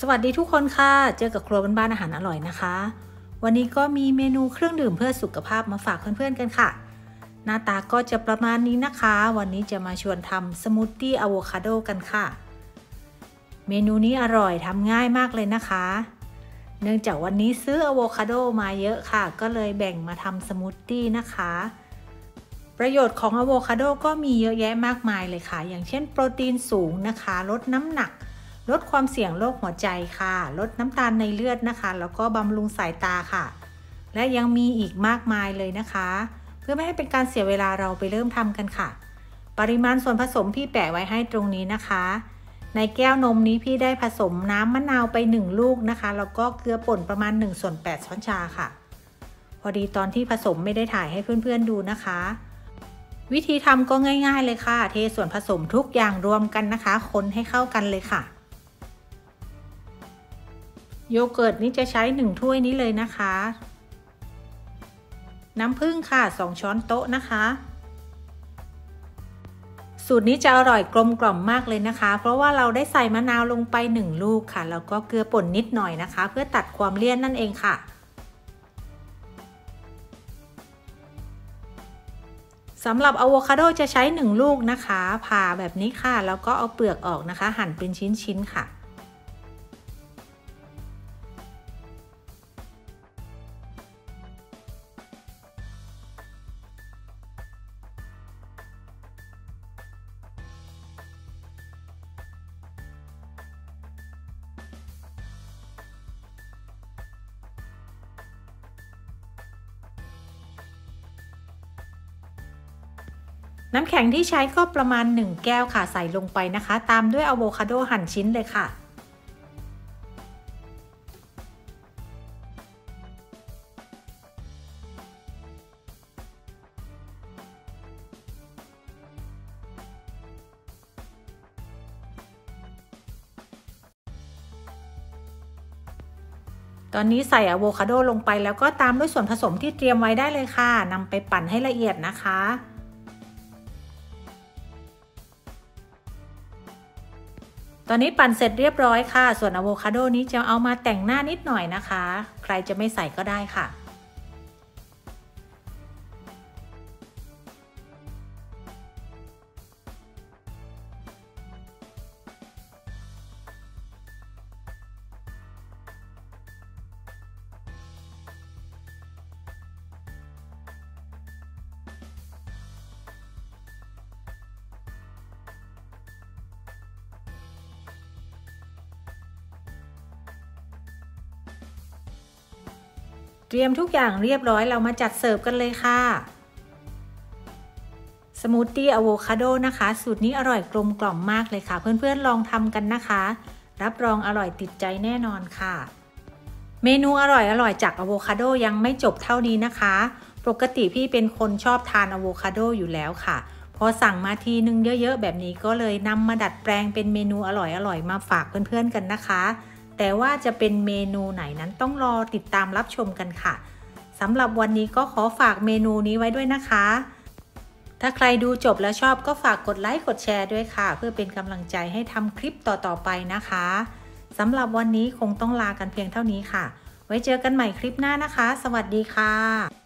สวัสดีทุกคนค่ะ เจอกับครัวบ้านๆอาหารอร่อยนะคะ วันนี้ก็มีเมนูเครื่องดื่มเพื่อสุขภาพมาฝากเพื่อนๆกันค่ะ หน้าตาก็จะประมาณนี้นะคะ วันนี้จะมาชวนทำสมูทตี้อะโวคาโดกันค่ะ เมนูนี้อร่อยทำง่ายมากเลยนะคะ เนื่องจากวันนี้ซื้ออะโวคาโดมาเยอะค่ะ ก็เลยแบ่งมาทำสมูทตี้นะคะ ประโยชน์ของอะโวคาโดก็มีเยอะแยะมากมายเลยค่ะ อย่างเช่น โปรตีนสูงนะคะ ลดน้ำหนัก ลดความเสี่ยงโรคหัวใจค่ะ ลดน้ำตาลในเลือดนะคะ แล้วก็บำรุงสายตาค่ะ และยังมีอีกมากมายเลยนะคะ เพื่อไม่ให้เป็นการเสียเวลาเราไปเริ่มทำกันค่ะ ปริมาณส่วนผสมพี่แปะไว้ให้ตรงนี้นะคะ ในแก้วนมนี้พี่ได้ผสมน้ำมะนาวไป 1 ลูกนะคะ แล้วก็เกลือป่นประมาณ1ส่วน8ช้อนชาค่ะ พอดีตอนที่ผสมไม่ได้ถ่ายให้เพื่อนๆดูนะคะวิธีทำก็ง่าย ๆ เลยค่ะ เทส่วนผสมทุกอย่างรวมกันนะคะ คนให้เข้ากันเลยค่ะ โยเกิร์ตนี้จะใช้1ถ้วยนี้เลยนะคะ น้ำผึ้งค่ะ2ช้อนโต๊ะนะคะ สูตรนี้จะอร่อยกลมกล่อมมากเลยนะคะ เพราะว่าเราได้ใส่มะนาวลงไป1ลูกค่ะ แล้วก็เกลือป่นนิดหน่อยนะคะ เพื่อตัดความเลี่ยนนั่นเองค่ะ สำหรับอะโวคาโดจะใช้1ลูกนะคะ ผ่าแบบนี้ค่ะ แล้วก็เอาเปลือกออกนะคะ หั่นเป็นชิ้นๆค่ะ น้ำแข็งที่ใช้ก็ประมาณ 1 แก้วค่ะใส่ลงไปนะคะ ตามด้วยอะโวคาโดหั่นชิ้นเลยค่ะ ตอนนี้ใส่อะโวคาโดลงไปแล้วก็ตามด้วยส่วนผสมที่เตรียมไว้ได้เลยค่ะนำไปปั่นให้ละเอียดนะคะ ตอนนี้ปั่นเสร็จเรียบร้อยค่ะ ส่วนอะโวคาโดนี้จะเอามาแต่งหน้านิดหน่อยนะคะ ใครจะไม่ใส่ก็ได้ค่ะ เตรียมทุกอย่างเรียบร้อยเรามาจัดเสิร์ฟกันเลยค่ะ สมูทตี้อะโวคาโดนะคะ สูตรนี้อร่อยกลมกล่อมมากเลยค่ะ เพื่อนๆลองทำกันนะคะ รับรองอร่อยติดใจแน่นอนค่ะ เมนูอร่อยอร่อยจากอะโวคาโดยังไม่จบเท่านี้นะคะ ปกติพี่เป็นคนชอบทานอะโวคาโดอยู่แล้วค่ะพอสั่งมาทีนึงเยอะๆ แบบนี้ก็เลยนำมาดัดแปลงเป็นเมนูอร่อยๆ มาฝากเพื่อนๆกันนะคะ แต่ว่าจะเป็นเมนูไหนนั้นต้องรอติดตามรับชมกันค่ะสำหรับวันนี้ก็ขอฝากเมนูนี้ไว้ด้วยนะคะ ถ้าใครดูจบแล้วชอบก็ฝากกดไลค์กดแชร์ด้วยค่ะ เพื่อเป็นกำลังใจให้ทำคลิปต่อๆไปนะคะสำหรับวันนี้คงต้องลากันเพียงเท่านี้ค่ะ ไว้เจอกันใหม่คลิปหน้านะคะ สวัสดีค่ะ